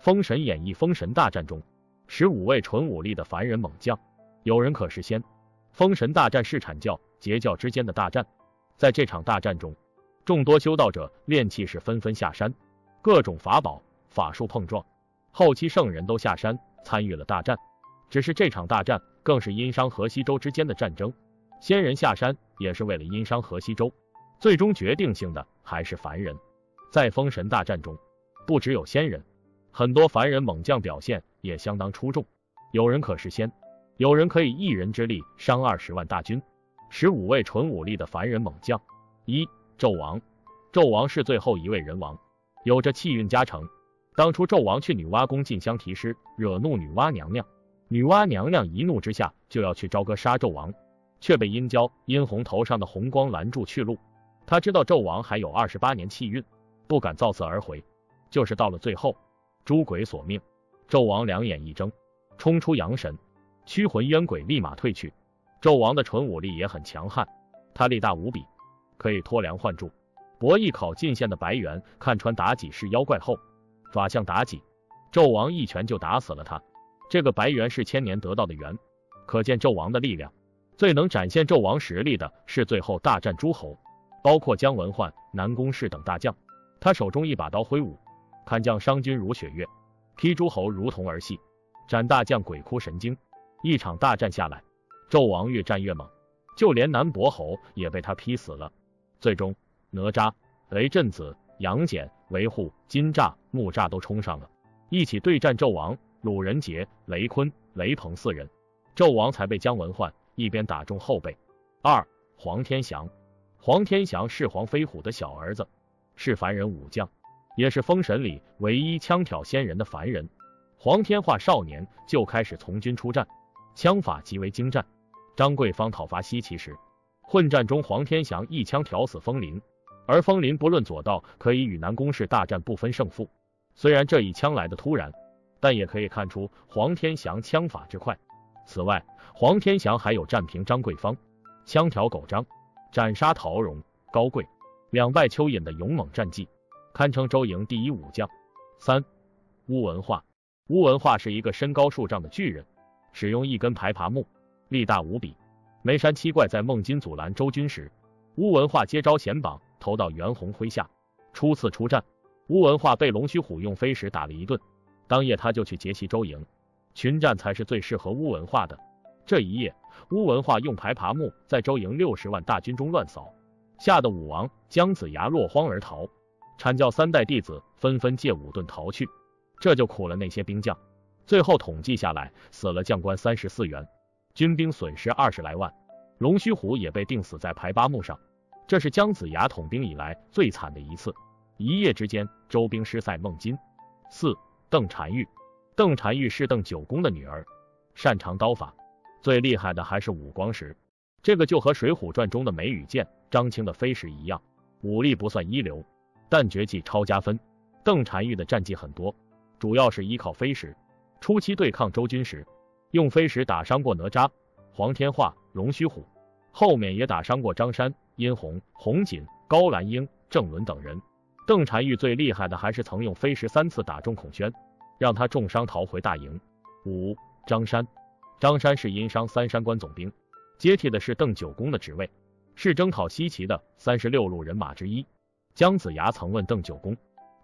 封神演义》封神大战中，十五位纯武力的凡人猛将，有人可是仙。封神大战是阐教、截教之间的大战，在这场大战中，众多修道者炼气士纷纷下山，各种法宝法术碰撞，后期圣人都下山参与了大战。只是这场大战更是殷商河西周之间的战争，仙人下山也是为了殷商河西周，最终决定性的还是凡人。在封神大战中，不只有仙人。很多凡人猛将表现也相当出众，有人可是仙，有人可以一人之力伤二十万大军。十五位纯武力的凡人猛将，一纣王。纣王是最后一位人王，有着气运加成。当初纣王去女娲宫进香题诗，惹怒女娲娘娘，女娲娘娘一怒之下就要去朝歌杀纣王，却被殷郊殷红头上的红光拦住去路。他知道纣王还有二十八年气运，不敢造次而回。就是到了最后。诸鬼索命，纣王两眼一睁，冲出阳神，驱魂冤鬼立马退去。纣王的纯武力也很强悍，他力大无比，可以脱梁换柱。博弈考进献的白猿看穿妲己是妖怪后，法相妲己，纣王一拳就打死了他。这个白猿是千年得到的猿，可见纣王的力量。最能展现纣王实力的是最后大战诸侯，包括姜文焕、南宫氏等大将，他手中一把刀挥舞。砍将伤军如血月，劈诸侯如同儿戏，斩大将鬼哭神惊。一场大战下来，纣王越战越猛，就连南伯侯也被他劈死了。最终，哪吒、雷震子、杨戬、维护、金吒、木吒都冲上了，一起对战纣王。鲁仁杰、雷坤、雷鹏四人，纣王才被姜文焕一边打中后背。二黄天祥，黄天祥是黄飞虎的小儿子，是凡人武将。也是封神里唯一枪挑仙人的凡人。黄天化少年就开始从军出战，枪法极为精湛。张桂芳讨伐西岐时，混战中黄天祥一枪挑死风林，而风林不论左道，可以与南宫氏大战不分胜负。虽然这一枪来的突然，但也可以看出黄天祥枪法之快。此外，黄天祥还有战平张桂芳、枪挑狗张、斩杀陶荣、高贵、两败蚯蚓的勇猛战绩。堪称周营第一武将。三，乌文化。乌文化是一个身高数丈的巨人，使用一根排爬木，力大无比。眉山七怪在孟津阻拦周军时，乌文化接招衔绑，投到袁弘麾下。初次出战，乌文化被龙须虎用飞石打了一顿。当夜他就去劫袭周营，群战才是最适合乌文化的。这一夜，乌文化用排爬木在周营六十万大军中乱扫，吓得武王姜子牙落荒而逃。阐教三代弟子纷纷借武遁逃去，这就苦了那些兵将。最后统计下来，死了将官三十四员，军兵损失二十来万。龙须虎也被钉死在排八木上，这是姜子牙统兵以来最惨的一次。一夜之间，周兵失塞孟津。四邓婵玉，邓婵玉是邓九公的女儿，擅长刀法，最厉害的还是五光石。这个就和《水浒传》中的梅雨剑、张青的飞石一样，武力不算一流。但绝技超加分，邓婵玉的战绩很多，主要是依靠飞石。初期对抗周军时，用飞石打伤过哪吒、黄天化、龙须虎，后面也打伤过张山、殷红、红锦、高兰英、郑伦等人。邓婵玉最厉害的还是曾用飞石三次打中孔宣，让他重伤逃回大营。五张山，张山是殷商三山关总兵，接替的是邓九公的职位，是征讨西岐的三十六路人马之一。姜子牙曾问邓九公：“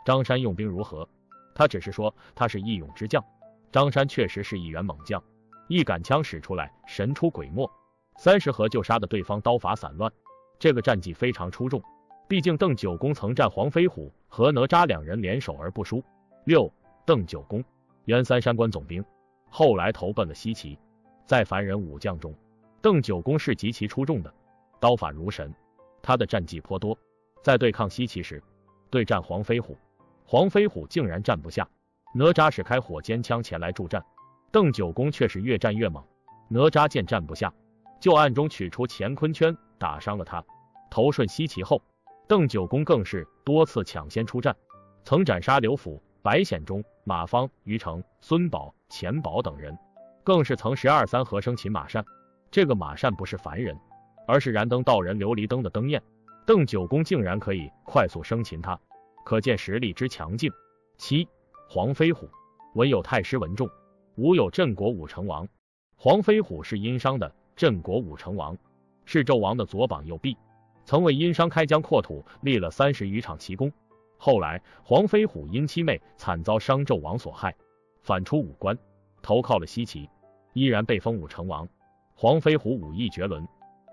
张山用兵如何？”他只是说他是义勇之将。张山确实是一员猛将，一杆枪使出来神出鬼没，三十合就杀得对方刀法散乱。这个战绩非常出众。毕竟邓九公曾战黄飞虎和哪吒两人联手而不输。六，邓九公，原三山关总兵，后来投奔了西岐。在凡人武将中，邓九公是极其出众的，刀法如神，他的战绩颇多。在对抗西岐时，对战黄飞虎，黄飞虎竟然战不下。哪吒使开火尖枪前来助战，邓九公却是越战越猛。哪吒见战不下，就暗中取出乾坤圈打伤了他。投顺西岐后，邓九公更是多次抢先出战，曾斩杀刘辅、白显忠、马方、于成、孙宝、钱宝等人，更是曾十二三合生擒马善。这个马善不是凡人，而是燃灯道人琉璃灯的灯焰。邓九公竟然可以快速生擒他，可见实力之强劲。七黄飞虎，文有太师文仲，武有镇国武成王。黄飞虎是殷商的镇国武成王，是纣王的左膀右臂，曾为殷商开疆扩土，立了三十余场奇功。后来黄飞虎因妻妹惨遭商纣王所害，反出武关，投靠了西岐，依然被封武成王。黄飞虎武艺绝伦，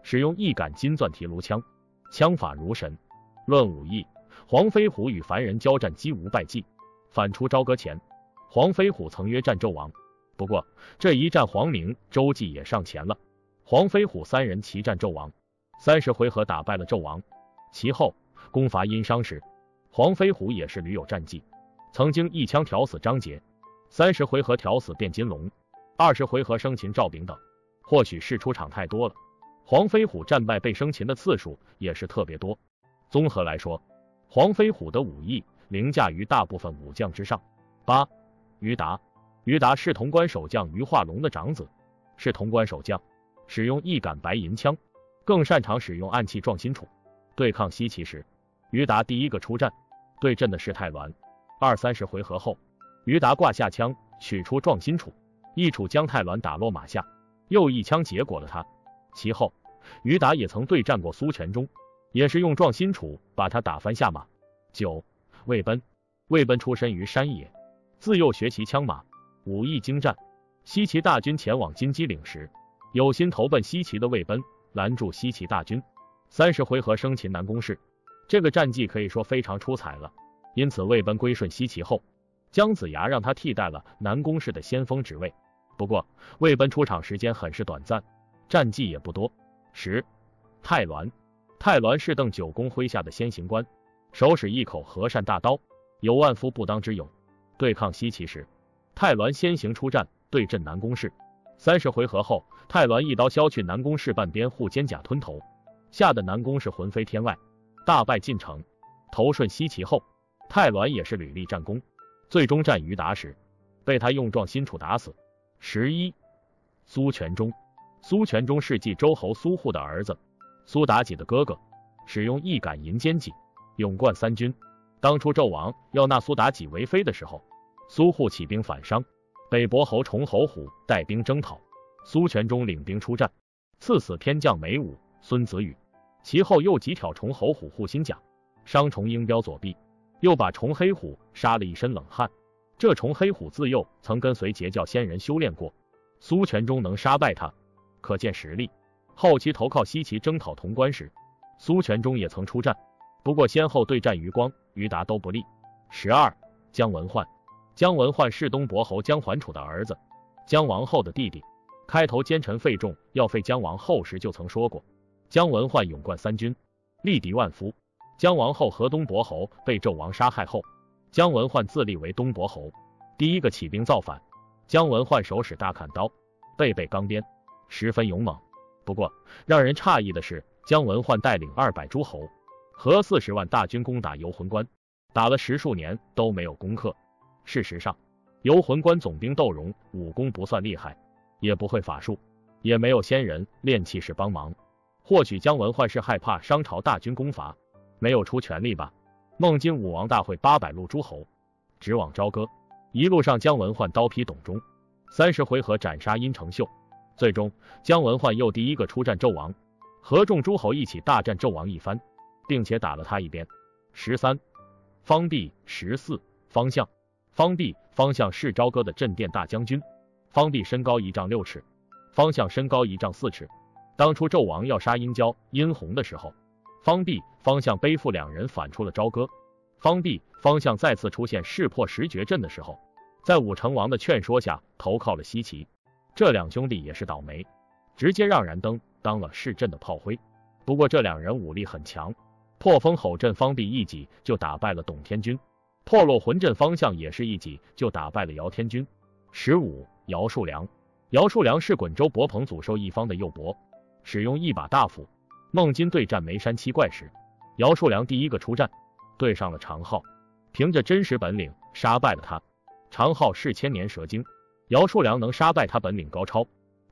使用一杆金钻提炉枪，枪法如神。论武艺，黄飞虎与凡人交战几无败绩。反出朝歌前，黄飞虎曾约战纣王，不过这一战黄明、周忌也上前了。黄飞虎三人齐战纣王，三十回合打败了纣王。其后攻伐殷商时，黄飞虎也是屡有战绩，曾经一枪挑死张杰，三十回合挑死卞金龙，二十回合生擒赵炳等。或许是出场太多了，黄飞虎战败被生擒的次数也是特别多。综合来说，黄飞虎的武艺凌驾于大部分武将之上。八，于达，于达是潼关守将于化龙的长子，是潼关守将，使用一杆白银枪，更擅长使用暗器撞心杵。对抗西岐时，于达第一个出战，对阵的是太栾。二三十回合后，于达挂下枪，取出撞心杵，一杵将太栾打落马下。又一枪结果了他。其后，于达也曾对战过苏全忠，也是用撞心杵把他打翻下马。九，魏奔，魏奔出身于山野，自幼学习枪马，武艺精湛。西岐大军前往金鸡岭时，有心投奔西岐的魏奔拦住西岐大军，三十回合生擒南宫氏。这个战绩可以说非常出彩了。因此，魏奔归顺西岐后，姜子牙让他替代了南宫氏的先锋职位。不过，魏奔出场时间很是短暂，战绩也不多。十，太栾，太栾是邓九公麾下的先行官，手使一口和善大刀，有万夫不当之勇。对抗西岐时，太栾先行出战，对阵南宫氏。三十回合后，太栾一刀削去南宫氏半边护肩甲，吞头，吓得南宫氏魂飞天外，大败进城。投顺西岐后，太栾也是屡立战功，最终战于达时，被他用撞心杵打死。十一，苏全忠，苏全忠是继周侯苏护的儿子，苏妲己的哥哥，使用一杆银尖戟，勇冠三军。当初纣王要纳苏妲己为妃的时候，苏护起兵反商，北伯侯崇侯虎带兵征讨，苏全忠领兵出战，赐死偏将梅武、孙子羽。其后又急挑崇侯虎护心甲，伤崇英彪左臂，又把崇黑虎杀了一身冷汗。这崇黑虎自幼曾跟随截教仙人修炼过，苏全忠能杀败他，可见实力。后期投靠西岐征讨潼关时，苏全忠也曾出战，不过先后对战于光、于达都不利。十二，姜文焕，姜文焕是东伯侯姜桓楚的儿子，姜王后的弟弟。开头奸臣费仲要废姜王后时就曾说过，姜文焕勇冠三军，力敌万夫。姜王后和东伯侯被纣王杀害后。姜文焕自立为东伯侯，第一个起兵造反。姜文焕手使大砍刀，背背钢鞭，十分勇猛。不过让人诧异的是，姜文焕带领二百诸侯和四十万大军攻打游魂关，打了十数年都没有攻克。事实上，游魂关总兵窦融武功不算厉害，也不会法术，也没有仙人炼气士帮忙。或许姜文焕是害怕商朝大军攻伐，没有出全力吧。孟津武王大会八百路诸侯，直往朝歌。一路上，姜文焕刀劈董忠，三十回合斩杀殷承秀。最终，姜文焕又第一个出战纣王，和众诸侯一起大战纣王一番，并且打了他一边。十三，方弼。十四，方向。方弼，方向是朝歌的镇殿大将军。方弼身高一丈六尺，方向身高一丈四尺。当初纣王要杀殷郊、殷洪的时候。方弼、方向背负两人反出了朝歌。方弼、方向再次出现势破十绝阵的时候，在武成王的劝说下投靠了西岐。这两兄弟也是倒霉，直接让燃灯当了市镇的炮灰。不过这两人武力很强，破风吼阵方弼一戟就打败了董天军，破落魂阵方向也是一戟就打败了姚天军。十五，姚树良。姚树良是滚州伯彭祖授一方的右伯，使用一把大斧。孟津对战眉山七怪时，姚树良第一个出战，对上了常浩，凭着真实本领杀败了他。常浩是千年蛇精，姚树良能杀败他本领高超。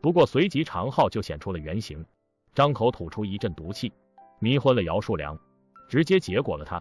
不过随即常浩就显出了原形，张口吐出一阵毒气，迷昏了姚树良，直接结果了他。